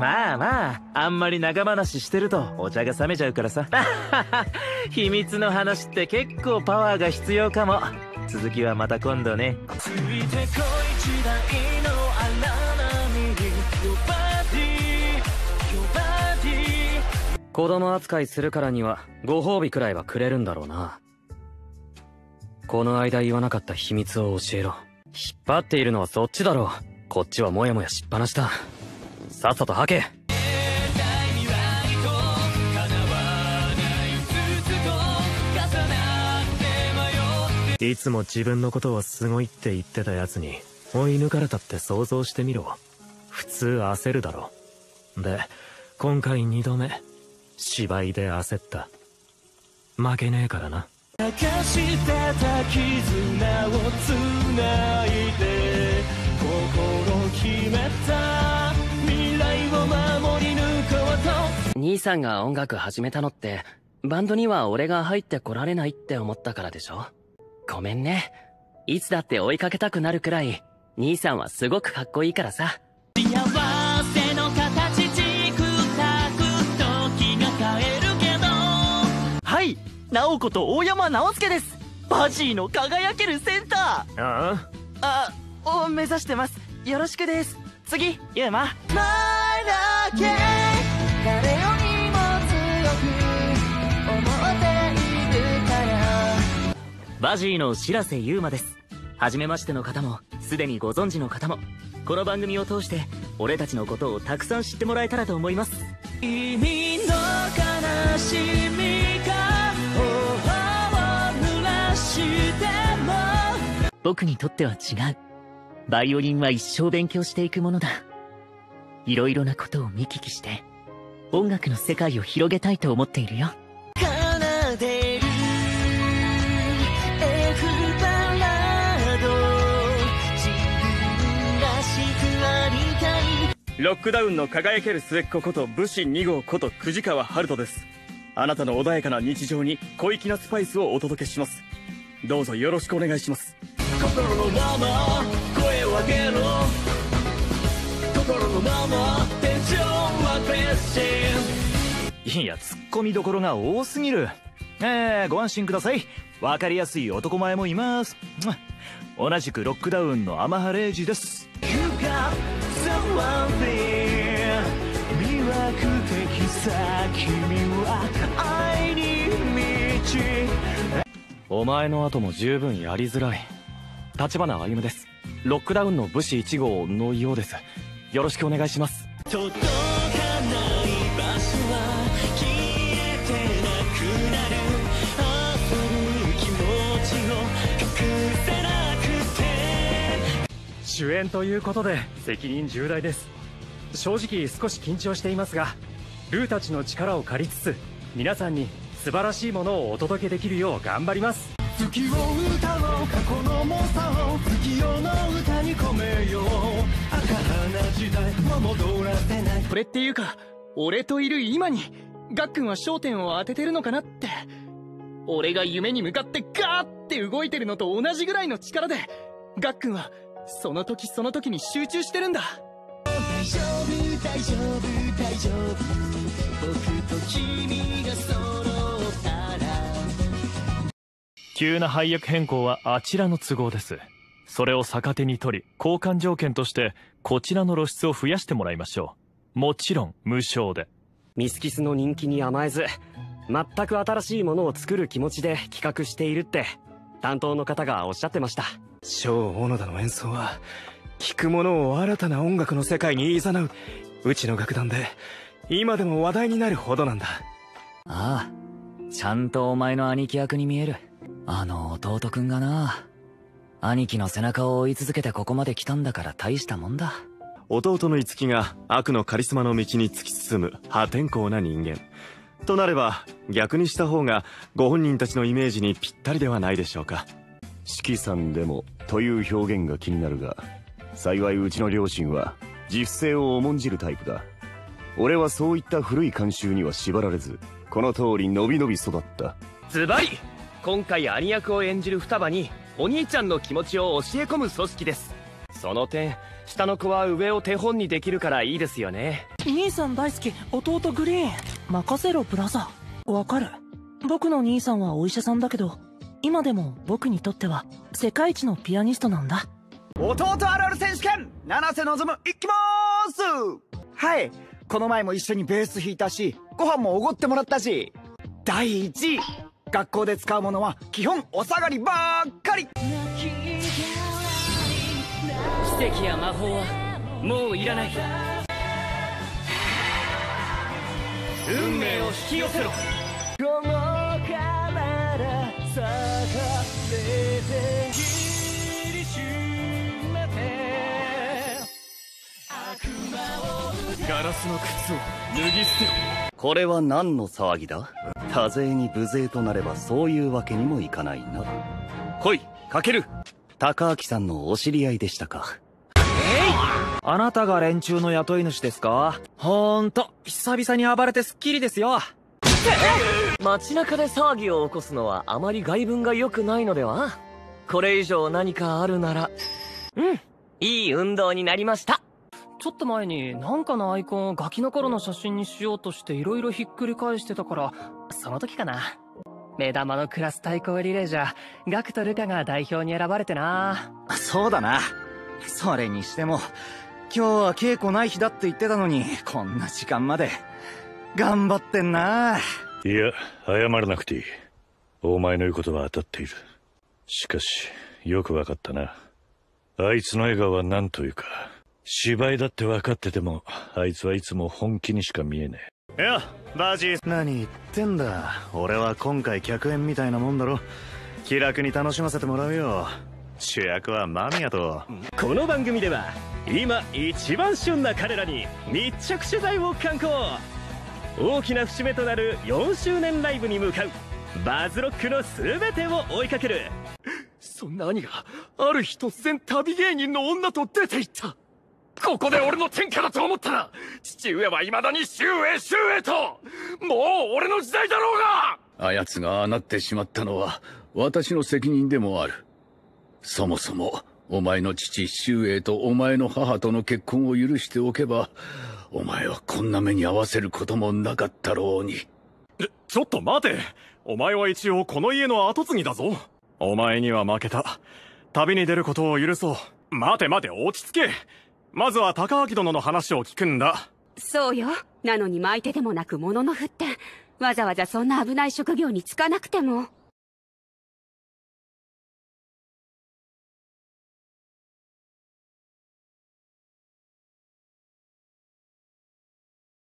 まああんまり長話してるとお茶が冷めちゃうからさ。秘密の話って結構パワーが必要かも。続きはまた今度ね。ついてこい時代の荒波に。body Your body 子供扱いするからにはご褒美くらいはくれるんだろうな。この間言わなかった秘密を教えろ。引っ張っているのはそっちだろう。こっちはもやもやしっぱなしださっさと吐け。いつも自分のことをすごいって言ってたやつに追い抜かれたって想像してみろ。普通焦るだろ。で今回二度目。芝居で焦った。負けねえからな。明かしてた絆をつないで心決めた兄さんが音楽始めたのってバンドには俺が入ってこられないって思ったからでしょ？ごめんね。いつだって追いかけたくなるくらい兄さんはすごくかっこいいからさ。幸せの形チクタク時が変えるけど。はい直子と大山直輔です。バジーの輝けるセンター。あ。あを目指してます。よろしくです次ゆうま前だけ誰よりも強く思っているから。バジーの白瀬優馬です。初めましての方もすでにご存知の方も。この番組を通して俺たちのことをたくさん知ってもらえたらと思います。君の悲しみが頬を濡らしても。僕にとっては違うバイオリンは一生勉強していくものだ。いろいろなことを見聞きして音楽の世界を広げたいと思っているよ。ロックダウンの輝ける末っ子こと武士2号こと藤川春人です。あなたの穏やかな日常に小粋なスパイスをお届けします。どうぞよろしくお願いします。心のまま上げろ。心のまま天井は別いやツッコミどころが多すぎる。えー、ご安心ください。わかりやすい男前もいます。む同じくロックダウンのアマハレイジです。お前の後も十分やりづらい。立花歩ですロックダウンの武士1号のようです。よろしくお願いします。届かない場所は消えてなくなる焦る気持ちを隠せなくて主演ということで責任重大です。正直少し緊張していますがルーたちの力を借りつつ皆さんに素晴らしいものをお届けできるよう頑張ります。月を歌おう過去の猛者を月夜の歌に込めよう。赤花時代は戻らせない。これっていうか俺といる今にガックンは焦点を当ててるのかなって。俺が夢に向かってガーって動いてるのと同じぐらいの力でガックンはその時その時に集中してるんだ。大丈夫大丈夫大丈夫。僕と君が揃急な配役変更はあちらの都合です。それを逆手に取り交換条件としてこちらの露出を増やしてもらいましょう。もちろん無償で。ミスキスの人気に甘えず全く新しいものを作る気持ちで企画しているって担当の方がおっしゃってました。小小野田の演奏は聴くものを新たな音楽の世界に誘ううちの楽団で今でも話題になるほどなんだ。ああちゃんとお前の兄貴役に見えるあの弟くんがな兄貴の背中を追い続けてここまで来たんだから大したもんだ。弟の五木が悪のカリスマの道に突き進む破天荒な人間。となれば逆にした方がご本人たちのイメージにぴったりではないでしょうか。指揮さんでもという表現が気になるが幸いうちの両親は自負性を重んじるタイプだ。俺はそういった古い慣習には縛られずこの通りのびのび育った。ズバリ今回兄役を演じる双葉にお兄ちゃんの気持ちを教え込む組織です。その点下の子は上を手本にできるからいいですよね。兄さん大好き。弟グリーン。任せろブラザー。わかる。僕の兄さんはお医者さんだけど今でも僕にとっては世界一のピアニストなんだ。弟あるある選手権七瀬望むいきまーす！はい。この前も一緒にベース弾いたしご飯もおごってもらったし。第一位学校で使うものは基本お下がりばっかり。奇跡や魔法はもういらない。運命を引き寄せろ。このカメラ咲かせて切り締めて。ガラスの靴を脱ぎ捨てろこれは何の騒ぎだ？多勢に無勢となればそういうわけにもいかないな。来いかける。高明さんのお知り合いでしたか。あなたが連中の雇い主ですか？ほんと、久々に暴れてスッキリですよ。街中で騒ぎを起こすのはあまり外文が良くないのでは？これ以上何かあるなら。うんいい運動になりましたちょっと前になんかのアイコンをガキの頃の写真にしようとして色々ひっくり返してたからその時かな。目玉のクラス対抗リレーじゃガクとルカが代表に選ばれてな。そうだな。それにしても今日は稽古ない日だって言ってたのにこんな時間まで。頑張ってんな。いや謝らなくていい。お前の言うことは当たっている。しかしよくわかったな。あいつの笑顔は何というか芝居だって分かっててもあいつはいつも本気にしか見えねいやバージー。何言ってんだ。俺は今回客演みたいなもんだろ。気楽に楽しませてもらうよ。主役は間宮と。この番組では今一番旬な彼らに密着取材を敢行。大きな節目となる4周年ライブに向かう。バズロックの全てを追いかける。そんな兄がある日突然旅芸人の女と出て行ったここで俺の天下だと思ったら父上は未だに周へ周へともう俺の時代だろうが！あやつがああなってしまったのは私の責任でもある。そもそもお前の父周英とお前の母との結婚を許しておけばお前はこんな目に遭わせることもなかったろうに。えちょっと待て。お前は一応この家の跡継ぎだぞ。お前には負けた。旅に出ることを許そう。待て待て落ち着けまずは高明殿の話を聞くんだ。そうよ。なのに巻いてでもなく物のふってわざわざそんな危ない職業に就かなくても。